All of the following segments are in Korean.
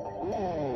Oh.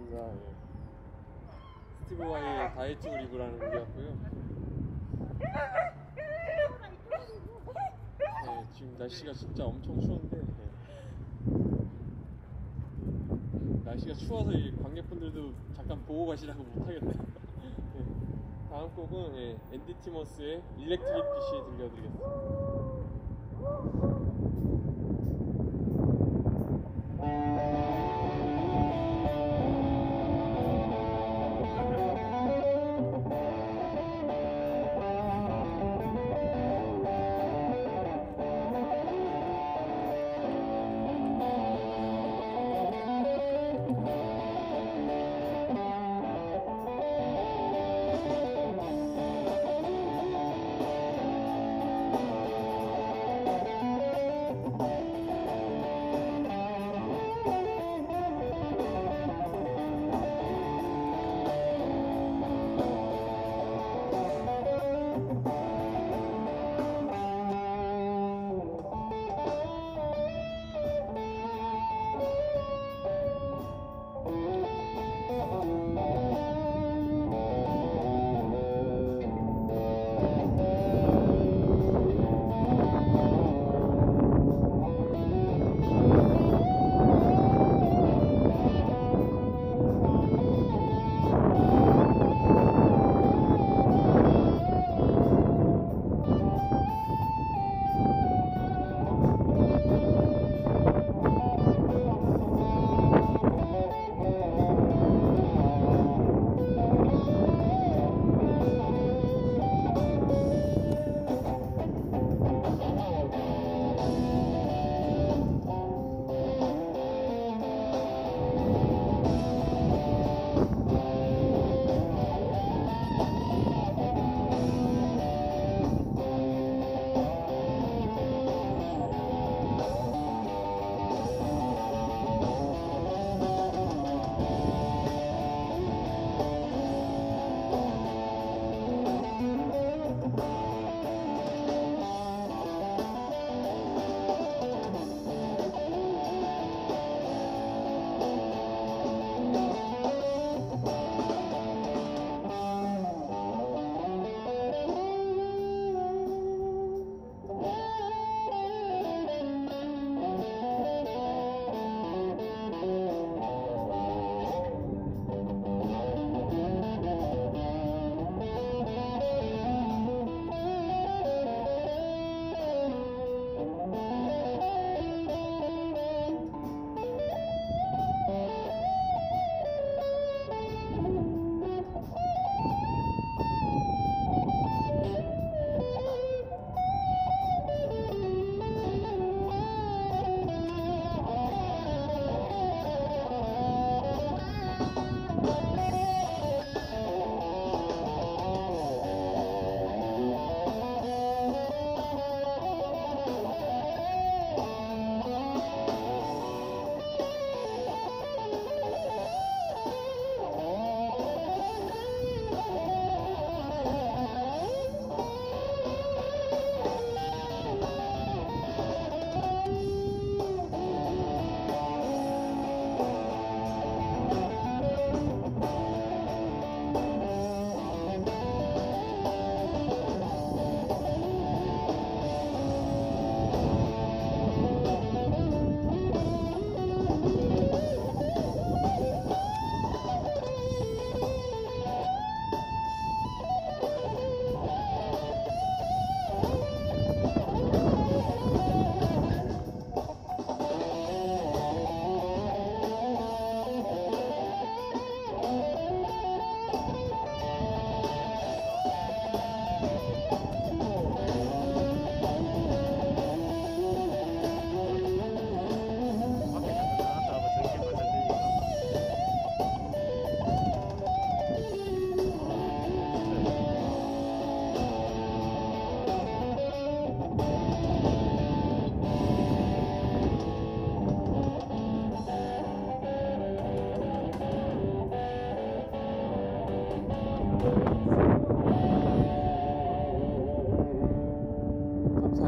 감사합니다. 예. 스티브와의 다이어트 리그라는 곡이었고요. 네, 지금 날씨가 진짜 엄청 추운데 예. 날씨가 추워서 이 관객분들도 잠깐 보고 가시라고 못하겠네요. 예. 다음 곡은 예, 앤디 티머스의 일렉트릭 빛이 들려드리겠습니다.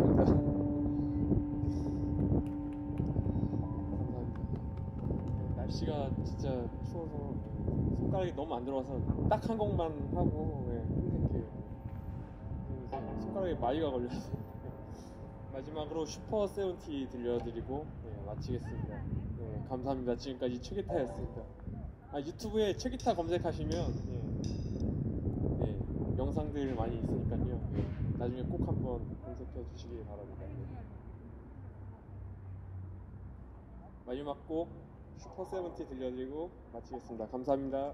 감사합니다. 감사합니다. 날씨가 진짜 추워서 손가락이 너무 안 들어와서 딱 한 곡만 하고 예, 힘들게 그래서 손가락에 마이가 걸려서 마지막으로 슈퍼 세븐티 들려드리고 예, 마치겠습니다. 예, 감사합니다. 지금까지 최기타였습니다. 아, 유튜브에 최기타 검색하시면 예, 영상들 많이 있으니까요. 예, 나중에 꼭 한번 검색해 주시기 바랍니다. 예. 마지막 곡 슈퍼 세븐티 들려드리고 마치겠습니다. 감사합니다.